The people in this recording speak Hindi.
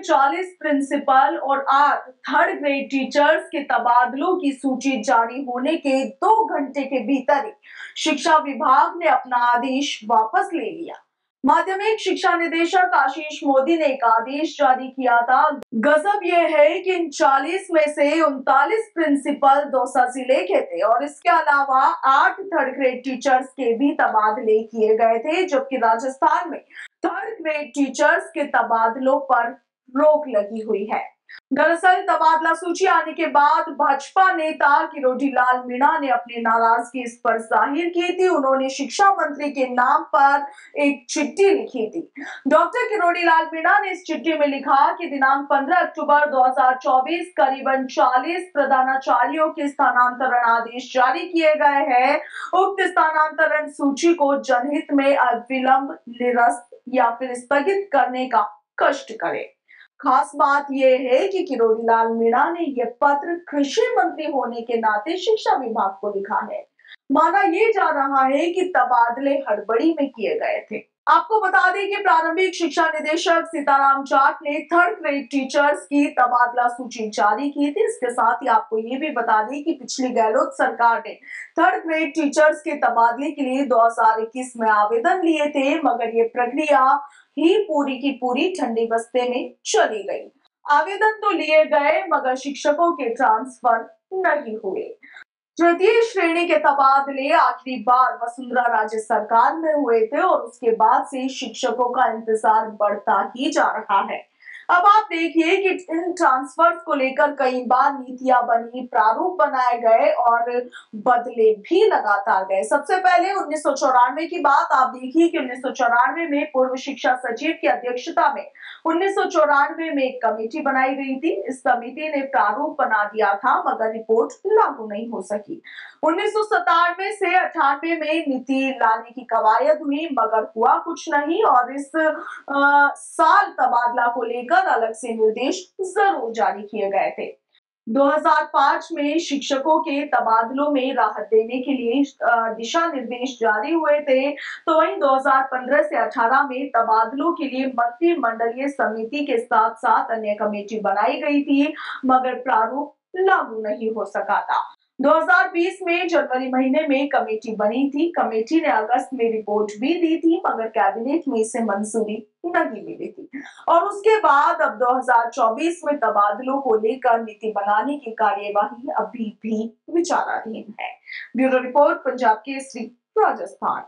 40 प्रिंसिपल और आठ थर्ड ग्रेड टीचर्स के तबादलों की सूची जारी होने के दो घंटे के भीतर ही शिक्षा विभाग ने अपना आदेश वापस ले लिया। माध्यमिक शिक्षा निदेशक आशीष मोदी ने एक आदेश जारी किया था। गजब यह है कि इन 40 में से उनतालीस प्रिंसिपल दौसा ज़िले के थे और इसके अलावा आठ थर्ड ग्रेड टीचर्स के भी तबादले किए गए थे, जबकि राजस्थान में थर्ड ग्रेड टीचर्स के तबादलों पर रोक लगी हुई है। दरअसल तबादला सूची आने के बाद भाजपा नेता किरोड़ी लाल मीणा ने अपनी नाराज़गी इस पर ज़ाहिर की थी। उन्होंने शिक्षा मंत्री के नाम पर एक चिट्ठी लिखी थी। डॉक्टर किरोड़ी लाल मीणा ने इस चिट्ठी में लिखा कि दिनांक 15 अक्टूबर 2024 करीबन 40 प्रधानाचार्यों के स्थानांतरण आदेश जारी किए गए हैं। उक्त स्थानांतरण सूची को जनहित में अविलंब, निरस्त या फिर स्थगित करने का कष्ट करें। खास बात यह है कि किरोड़ी लाल मीणा ने यह पत्र कृषि मंत्री होने के नाते शिक्षा विभाग को लिखा है। माना यह जा रहा है कि तबादले हड़बड़ी में किए गए थे। आपको बता दें कि प्रारंभिक शिक्षा निदेशक सीताराम जाट ने थर्ड ग्रेड टीचर्स की तबादला सूची जारी की थी। इसके साथ ही आपको ये भी बता दें कि पिछली गहलोत सरकार ने थर्ड ग्रेड टीचर्स के तबादले के लिए 2021 में आवेदन लिए थे, मगर ये प्रक्रिया ही पूरी की पूरी ठंडी बस्ते में चली गई। आवेदन तो लिए गए, मगर शिक्षकों के ट्रांसफ़र नहीं हुए। तृतीय श्रेणी के तबादले आखिरी बार वसुंधरा राज्य सरकार में हुए थे और उसके बाद से शिक्षकों का इंतज़ार बढ़ता ही जा रहा है। अब आप देखिए कि इन ट्रांसफ़र को लेकर कई बार नीतियाँ बनी प्रारूप बनाए गए और बदले भी लगातार गए। सबसे पहले उन्नीस सौ चौरानवे की बात आप देखिए कि उन्नीस सौ चौरानवे में पूर्व शिक्षा सचिव की अध्यक्षता में उन्नीस सौ चौरानवे में एक कमेटी बनाई गई थी। इस कमेटी ने प्रारूप बना दिया था मगर रिपोर्ट लागू नहीं हो सकी। उन्नीस सौ सतानवे से अठानवे में नीति लाने की कवायद हुई मगर हुआ कुछ नहीं और इस आ, साल तबादला को लेकर अलग से निर्देश ज़रूर जारी किए गए थे। 2005 में शिक्षकों के तबादलों में राहत देने के लिए दिशा निर्देश जारी हुए थे तो वहीं 2015 से 18 में तबादलों के लिए मंत्रिमंडलीय समिति के साथ साथ अन्य कमेटी बनाई गई थी, मगर प्रारूप लागू नहीं हो सका था। 2020 में जनवरी महीने में कमेटी बनी थी। कमेटी ने अगस्त में रिपोर्ट भी दी थी, मगर कैबिनेट में इसे मंजूरी नहीं मिली थी। और उसके बाद अब 2024 में तबादलों को लेकर नीति बनाने की कार्यवाही अभी भी विचाराधीन है। Bureau report, Punjab Kesari, Rajasthan.